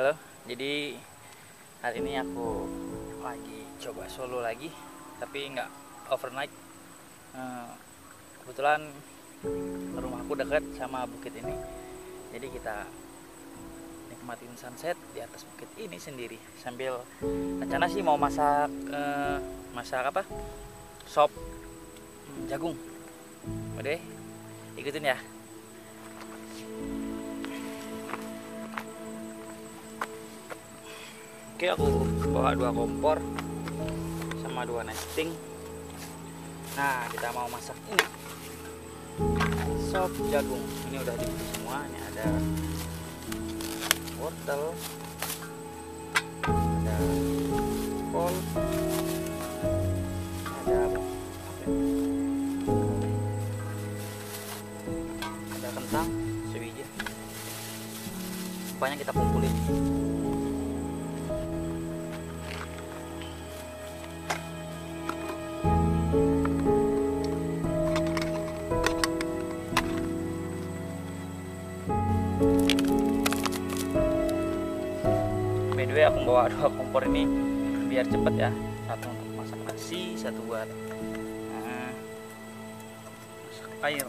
Halo. Jadi hari ini aku lagi coba solo lagi, tapi nggak overnight. Eh, kebetulan rumahku dekat sama bukit ini, jadi kita nikmatin sunset di atas bukit ini sendiri sambil rencana sih mau masak eh, masak apa? Sop hmm, jagung. Udah, ikutin ya. Oke aku bawa dua kompor sama dua nesting. Nah kita mau masak ini sop jagung. Ini udah dibikin semua. Ini ada wortel, ada kol, ada ada kentang sebiji. Banyak kita kumpulin. Way aku bawa dua kompor ini biar cepet ya. Satu untuk masak nasi satu buat eh, masak air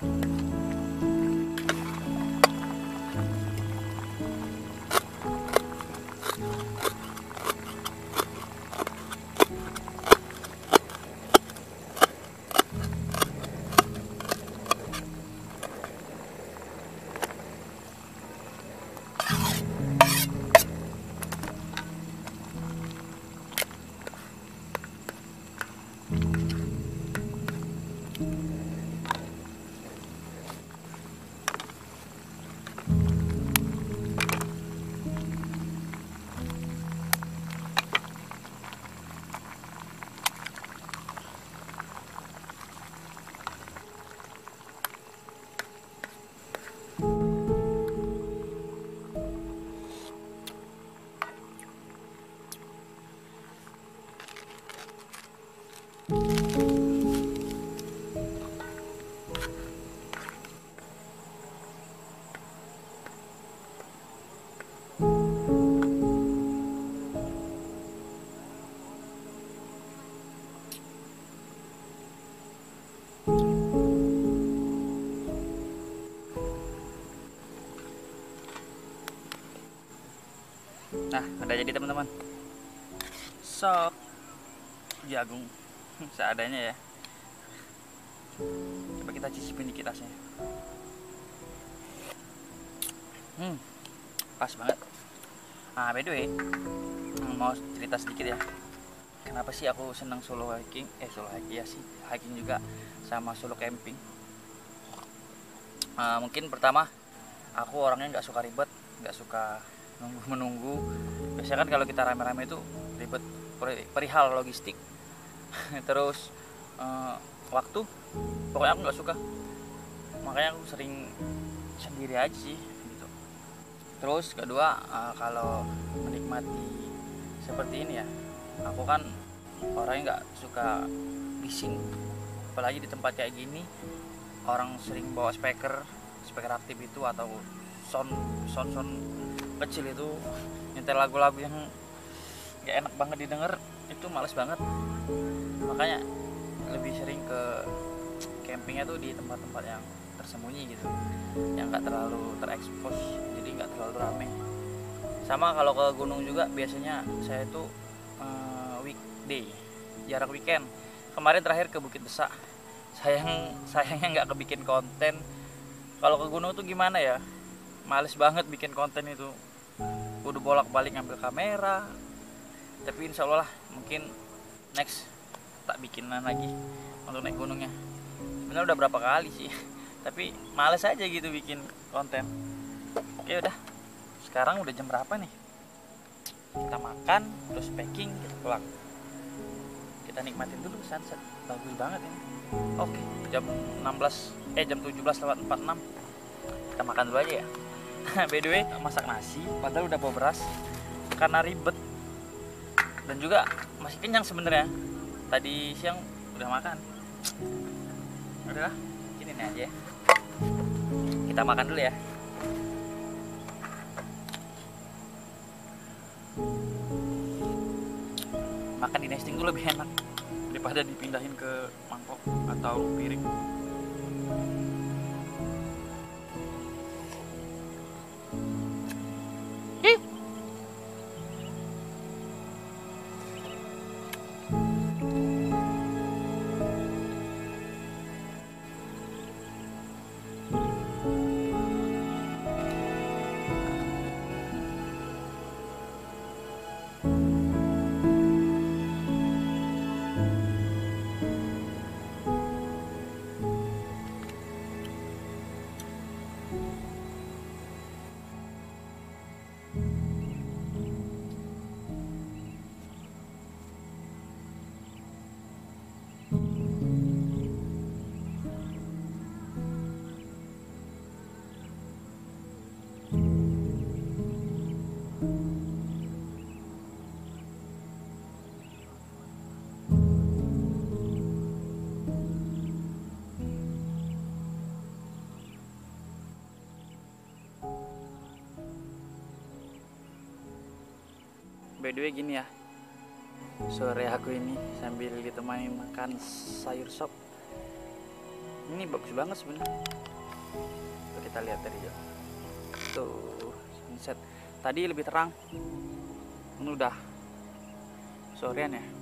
Bye. Nah, udah jadi teman-teman. Sop jagung seadanya ya. Coba kita cicipin dikit asnya. Hmm, pas banget. Nah, by the way, mau cerita sedikit ya. Kenapa sih aku senang solo hiking? Eh, solo hiking ya sih, hiking juga sama solo camping. Uh, mungkin pertama, aku orangnya nggak suka ribet, nggak suka nunggu menunggu. Biasanya kan kalau kita rame-rame itu ribet perihal logistik. Terus uh, waktu pokoknya aku nggak suka. Makanya aku sering sendiri aja sih gitu. Terus kedua uh, kalau menikmati seperti ini ya aku kan orangnya nggak suka bising. Apalagi di tempat kayak gini orang sering bawa speaker speaker aktif itu atau sound sound sound kecil itu nyetel lagu-lagu yang gak enak banget didengar itu males banget. Makanya lebih sering ke campingnya tuh di tempat-tempat yang tersembunyi gitu yang gak terlalu terekspos jadi nggak terlalu rame. Sama kalau ke gunung juga biasanya saya tuh uh, weekday jarang weekend. Kemarin terakhir ke Bukit Besak sayang sayangnya nggak kebikin konten. Kalau ke gunung tuh gimana ya? Males banget bikin konten itu udah bolak balik ngambil kamera. Tapi insya Allah lah mungkin next tak bikinan lagi untuk naik gunungnya. Sebenarnya udah berapa kali sih tapi males aja gitu bikin konten. Oke udah. Sekarang udah jam berapa nih? Kita makan terus packing kita pulang. Kita nikmatin dulu sunset. Bagus banget ini. Oke jam 16 eh jam 17 lewat 46 kita makan dulu aja ya by the way masak nasi padahal udah bawa beras karena ribet. Dan juga masih kenyang sebenarnya. Tadi siang udah makan. Udahlah ini aja. Ya. kita makan dulu ya. Makan di nesting dulu lebih enak daripada dipindahin ke mangkok atau piring By the way gini ya. Sore aku ini sambil ditemani makan sayur sop. Ini bagus banget sebenarnya. Kita lihat dari jauh. Tuh sunset tadi lebih terang. Ini udah sorean ya